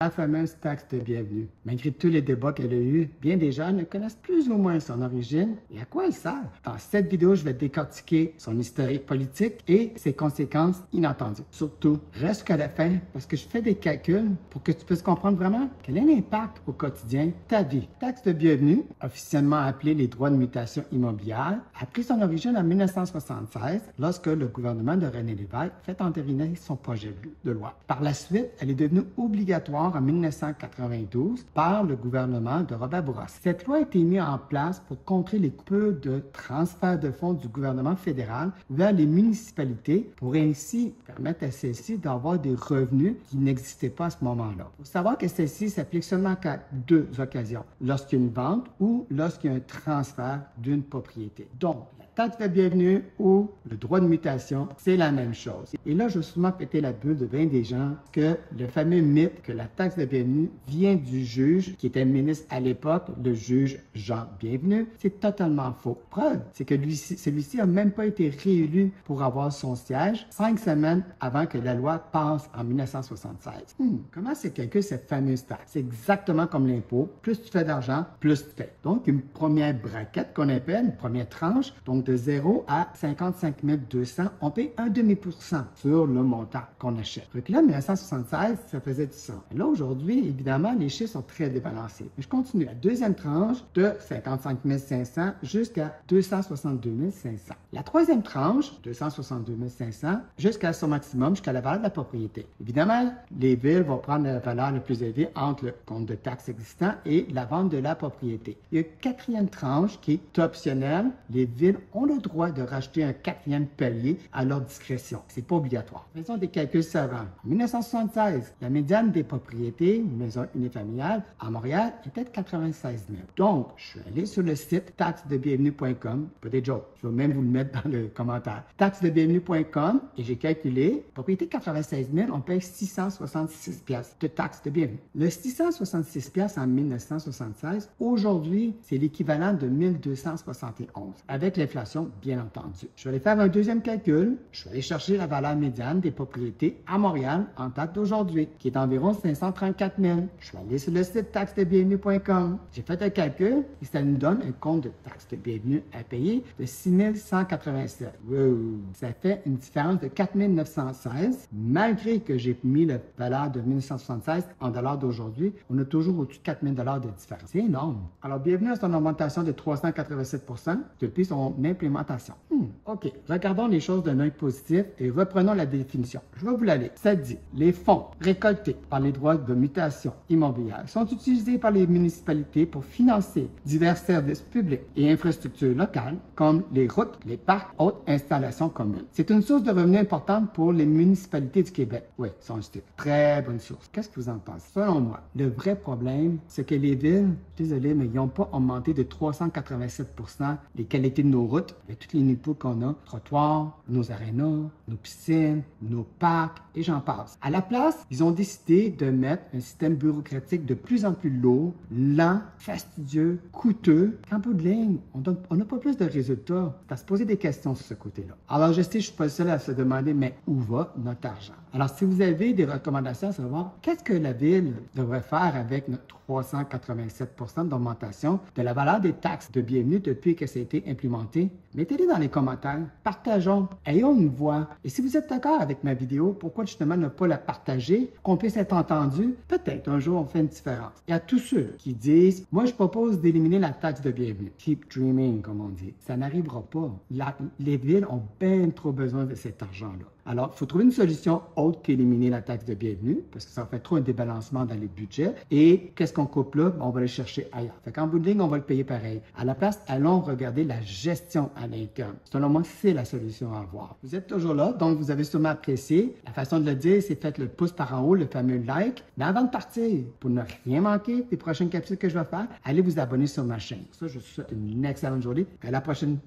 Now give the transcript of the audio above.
La fameuse taxe de bienvenue. Malgré tous les débats qu'elle a eus, bien des gens ne connaissent plus ou moins son origine et à quoi elle sert. Dans cette vidéo, je vais décortiquer son historique politique et ses conséquences inattendues. Surtout, reste jusqu'à la fin parce que je fais des calculs pour que tu puisses comprendre vraiment quel est l'impact au quotidien ta vie. Taxe de bienvenue, officiellement appelée les droits de mutation immobilière, a pris son origine en 1976 lorsque le gouvernement de René Lévesque fait entériner son projet de loi. Par la suite, elle est devenue obligatoire en 1992 par le gouvernement de Robert Bourassa. Cette loi a été mise en place pour contrer les peu de transfert de fonds du gouvernement fédéral vers les municipalités pour ainsi permettre à celles-ci d'avoir des revenus qui n'existaient pas à ce moment-là. Il faut savoir que celle-ci s'applique seulement qu'à deux occasions, lorsqu'il y a une vente ou lorsqu'il y a un transfert d'une propriété. Donc, taxe de bienvenue ou le droit de mutation, c'est la même chose. Et là, je veux souvent péter la bulle de bien des gens que le fameux mythe que la taxe de bienvenue vient du juge qui était ministre à l'époque, le juge Jean Bienvenu, c'est totalement faux. Preuve, c'est que celui-ci n'a même pas été réélu pour avoir son siège cinq semaines avant que la loi passe en 1976. Hmm, comment c'est calculé cette fameuse taxe? C'est exactement comme l'impôt. Plus tu fais d'argent, plus tu fais. Donc, une première braquette qu'on appelle, une première tranche, donc de 0 à 55 200, on paye un demi-pourcent sur le montant qu'on achète. Donc là, 1976, ça faisait du sens. Là, aujourd'hui, évidemment, les chiffres sont très débalancés. je continue. La deuxième tranche de 55 500 jusqu'à 262 500. La troisième tranche, 262 500, jusqu'à son maximum, jusqu'à la valeur de la propriété. Évidemment, les villes vont prendre la valeur la plus élevée entre le compte de taxes existant et la vente de la propriété. Il y a une quatrième tranche qui est optionnelle. Les villes ont le droit de racheter un quatrième palier à leur discrétion. C'est pas obligatoire. Faisons des calculs savants. En 1976, la médiane des propriétés, une maison unifamiliale, à Montréal était de 96 000. Donc, je suis allé sur le site taxedebienvenue.com, pas des jokes, je vais même vous le mettre dans le commentaire, taxedebienvenue.com, et j'ai calculé, propriété 96 000, on paye 666 pièces de taxes de bienvenue. Le 666 pièces en 1976, aujourd'hui, c'est l'équivalent de 1271. Avec l'inflation bien entendu. Je vais aller faire un deuxième calcul. Je vais aller chercher la valeur médiane des propriétés à Montréal en date d'aujourd'hui, qui est environ 534 000. Je vais aller sur le site taxedebienvenue.com. J'ai fait un calcul et ça nous donne un compte de taxe de bienvenue à payer de 6 187. Ça fait une différence de 4 916. Malgré que j'ai mis la valeur de 1976 en dollars d'aujourd'hui, on a toujours au-dessus de 4 000 de différence. C'est énorme. Alors, bienvenue à son augmentation de 387% depuis son implémentation. Hmm, OK. Regardons les choses d'un œil positif et reprenons la définition. Je vais vous la lire. Ça dit, les fonds récoltés par les droits de mutation immobilière sont utilisés par les municipalités pour financer divers services publics et infrastructures locales comme les routes, les parcs, autres installations communes. C'est une source de revenus importante pour les municipalités du Québec. Oui, c'est une très bonne source. Qu'est-ce que vous en pensez? Selon moi, le vrai problème, c'est que les villes, désolé, mais ils n'ont pas augmenté de 387% les qualités de nos routes et tous les niveaux qu'on a, trottoirs, nos arénas, nos piscines, nos parcs, et j'en passe. À la place, ils ont décidé de mettre un système bureaucratique de plus en plus lourd, lent, fastidieux, coûteux, qu'en bout de ligne, on n'a pas plus de résultats. à se poser des questions sur ce côté-là. Alors, je sais, je suis pas le seul à se demander, mais où va notre argent? Alors, si vous avez des recommandations à savoir, qu'est-ce que la ville devrait faire avec notre 387% d'augmentation de la valeur des taxes de bienvenue depuis que ça a été implémenté? Mettez-les dans les commentaires, partageons, ayons une voix. Et si vous êtes d'accord avec ma vidéo, pourquoi justement ne pas la partager, qu'on puisse être entendu? Peut-être un jour on fait une différence. Et à tous ceux qui disent, moi je propose d'éliminer la taxe de bienvenue. Keep dreaming, comme on dit. Ça n'arrivera pas. les villes ont bien trop besoin de cet argent-là. Alors, il faut trouver une solution autre qu'éliminer la taxe de bienvenue, parce que ça fait trop un débalancement dans les budgets. Et qu'est-ce qu'on coupe là? On va le chercher ailleurs. Fait qu'en bout de ligne, on va le payer pareil. À la place, allons regarder la gestion à l'interne. Selon moi, c'est la solution à avoir. Vous êtes toujours là, donc vous avez sûrement apprécié. La façon de le dire, c'est faites le pouce par en haut, le fameux like. Mais avant de partir, pour ne rien manquer des prochaines capsules que je vais faire, allez vous abonner sur ma chaîne. Ça, je vous souhaite une excellente journée. À la prochaine.